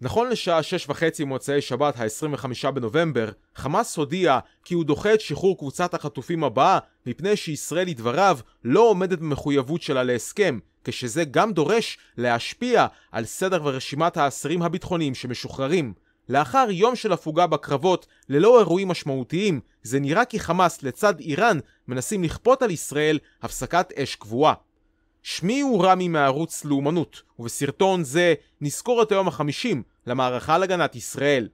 נכון לשעה שש וחצי מוצאי שבת ה-25 בנובמבר, חמאס הודיע כי הוא דוחה את שחרור קבוצת החטופים הבאה מפני שישראל לדבריו לא עומדת במחויבות שלה להסכם, כשזה גם דורש להשפיע על סדר ורשימת האסירים הביטחוניים שמשוחררים. לאחר יום של הפוגה בקרבות ללא אירועים משמעותיים, זה נראה כי חמאס לצד איראן מנסים לכפות על ישראל הפסקת אש קבועה. שמי הוא רמי מערוץ לאומנות, ובסרטון זה נזכור את היום החמישים למערכה על הגנת ישראל.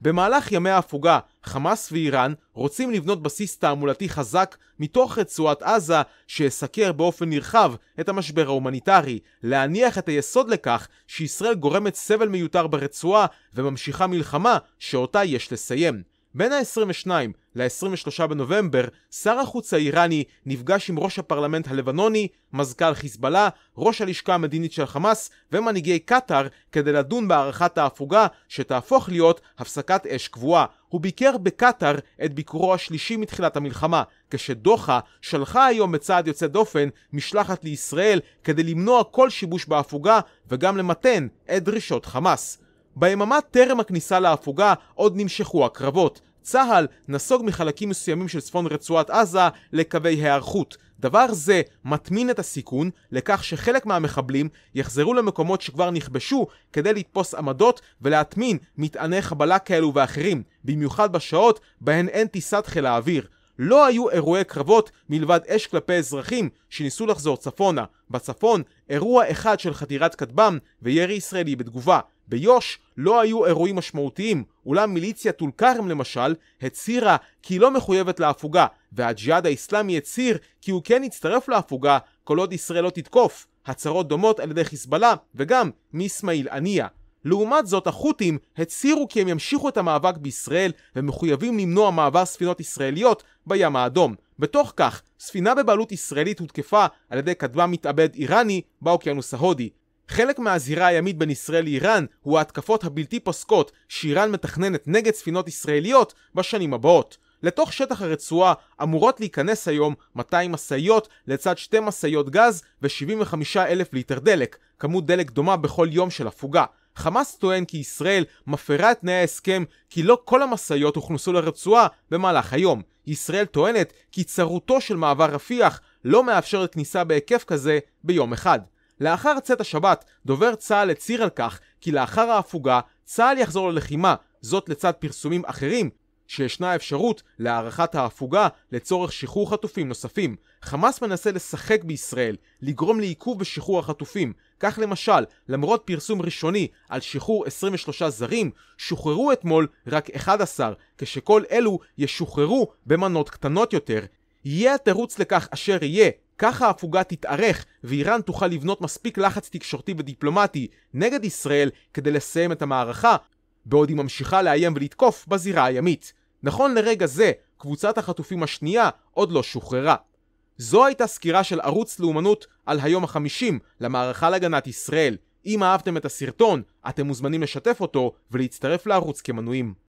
במהלך ימי ההפוגה, חמאס ואיראן רוצים לבנות בסיס תעמולתי חזק מתוך רצועת עזה שיסקר באופן נרחב את המשבר ההומניטרי, להניח את היסוד לכך שישראל גורמת סבל מיותר ברצועה וממשיכה מלחמה שאותה יש לסיים. בין ה-22 ל-23 בנובמבר, שר החוץ האיראני נפגש עם ראש הפרלמנט הלבנוני, מזכ"ל חיזבאללה, ראש הלשכה המדינית של חמאס ומנהיגי קטאר כדי לדון בהארכת ההפוגה שתהפוך להיות הפסקת אש קבועה. הוא ביקר בקטאר את ביקורו השלישי מתחילת המלחמה, כשדוחה שלחה היום בצעד יוצא דופן משלחת לישראל כדי למנוע כל שיבוש בהפוגה וגם למתן את דרישות חמאס. ביממה טרם הכניסה להפוגה עוד נמשכו הקרבות. צה"ל נסוג מחלקים מסוימים של צפון רצועת עזה לקווי היערכות. דבר זה מטמין את הסיכון לכך שחלק מהמחבלים יחזרו למקומות שכבר נכבשו כדי לתפוס עמדות ולהטמין מטעני חבלה כאלו ואחרים, במיוחד בשעות בהן אין טיסת חיל האוויר. לא היו אירועי קרבות מלבד אש כלפי אזרחים שניסו לחזור צפונה. בצפון, אירוע אחד של חתירת כטב"ם וירי ישראלי בתגובה. ביו"ש לא היו אירועים משמעותיים, אולם מיליציה טול כרם למשל הצהירה כי היא לא מחויבת להפוגה, והג'יהאד האיסלאמי הצהיר כי הוא כן יצטרף להפוגה כל עוד ישראל לא תתקוף. הצהרות דומות על ידי חיזבאללה וגם מאסמאעיל עניה. לעומת זאת החות'ים הצהירו כי הם ימשיכו את המאבק בישראל ומחויבים למנוע מעבר ספינות ישראליות בים האדום. בתוך כך, ספינה בבעלות ישראלית הותקפה על ידי כטב"ם מתאבד איראני באוקיינוס ההודי. חלק מהזירה הימית בין ישראל לאיראן הוא ההתקפות הבלתי פוסקות שאיראן מתכננת נגד ספינות ישראליות בשנים הבאות. לתוך שטח הרצועה אמורות להיכנס היום 200 משאיות לצד שתי משאיות גז ו-75 אלף ליטר דלק, כמות דלק דומה בכל יום של הפוגה. חמאס טוען כי ישראל מפרה את תנאי ההסכם כי לא כל המשאיות הוכנסו לרצועה במהלך היום. ישראל טוענת כי צרותו של מעבר רפיח לא מאפשרת כניסה בהיקף כזה ביום אחד. לאחר צאת השבת, דובר צה"ל הצהיר על כך כי לאחר ההפוגה, צה"ל יחזור ללחימה, זאת לצד פרסומים אחרים שישנה אפשרות להארכת ההפוגה לצורך שחרור חטופים נוספים. חמאס מנסה לשחק בישראל, לגרום לעיכוב בשחרור החטופים. כך למשל, למרות פרסום ראשוני על שחרור 23 זרים, שוחררו אתמול רק 11, כשכל אלו ישוחררו במנות קטנות יותר. יהיה התירוץ לכך אשר יהיה, ככה ההפוגה תתארך ואיראן תוכל לבנות מספיק לחץ תקשורתי ודיפלומטי נגד ישראל כדי לסיים את המערכה בעוד היא ממשיכה לאיים ולתקוף בזירה הימית. נכון לרגע זה, קבוצת החטופים השנייה עוד לא שוחררה. זו הייתה סקירה של ערוץ לאומנות על היום החמישים למערכה להגנת ישראל. אם אהבתם את הסרטון, אתם מוזמנים לשתף אותו ולהצטרף לערוץ כמנויים.